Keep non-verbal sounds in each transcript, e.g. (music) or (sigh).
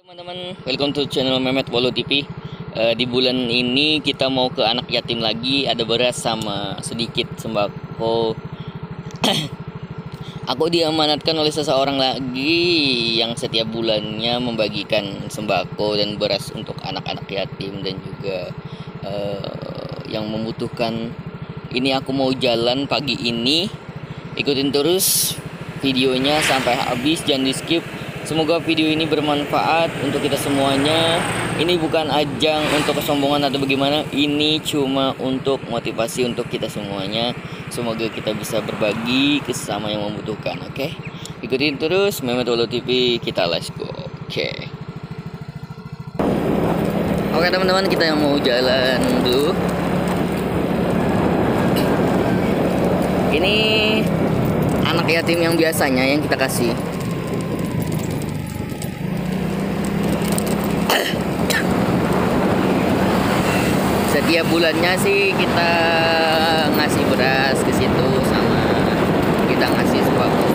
teman-teman, welcome to channel Mehmet Wolo TV. Eh, di bulan ini kita mau ke anak yatim lagi, ada beras sama sedikit sembako. (coughs) Aku diamanatkan oleh seseorang lagi yang setiap bulannya membagikan sembako dan beras untuk anak-anak yatim dan juga eh, yang membutuhkan. Ini aku mau jalan pagi ini. Ikutin terus videonya sampai habis, jangan di skip. Semoga video ini bermanfaat untuk kita semuanya. Ini bukan ajang untuk kesombongan atau bagaimana. Ini cuma untuk motivasi untuk kita semuanya. Semoga kita bisa berbagi ke sesama yang membutuhkan. Oke, ikutin terus Mehmet Wolo TV. Kita let's go. Oke. Oke teman-teman kita yang mau jalan dulu. Ini anak yatim yang biasanya yang kita kasih. Setiap bulannya sih kita ngasih beras ke situ sama kita ngasih sembako.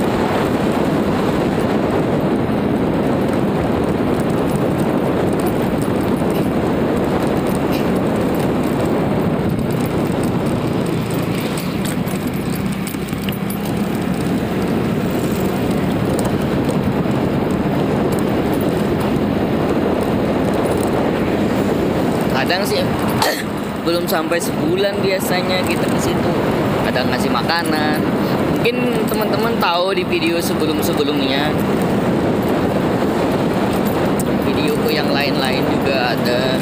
kadang sih belum sampai sebulan biasanya kita ke situ. Kadang ngasih makanan. Mungkin teman-teman tahu di video sebelum-sebelumnya. Videoku yang lain-lain juga ada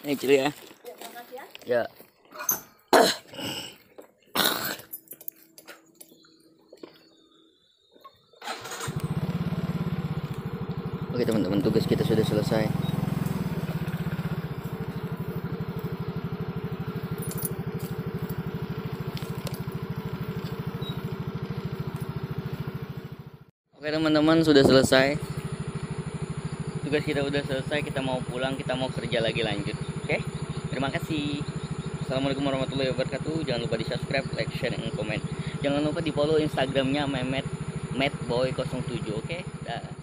ini kecil ya. Ya. Oke teman-teman tugas kita sudah selesai. Oke teman-teman sudah selesai. Tugas kita udah selesai kita mau pulang kita mau kerja lagi lanjut oke terima kasih. Assalamualaikum warahmatullahi wabarakatuh. Jangan lupa di subscribe like share dan komen. Jangan lupa di follow instagramnya memet metboy07 oke? Dah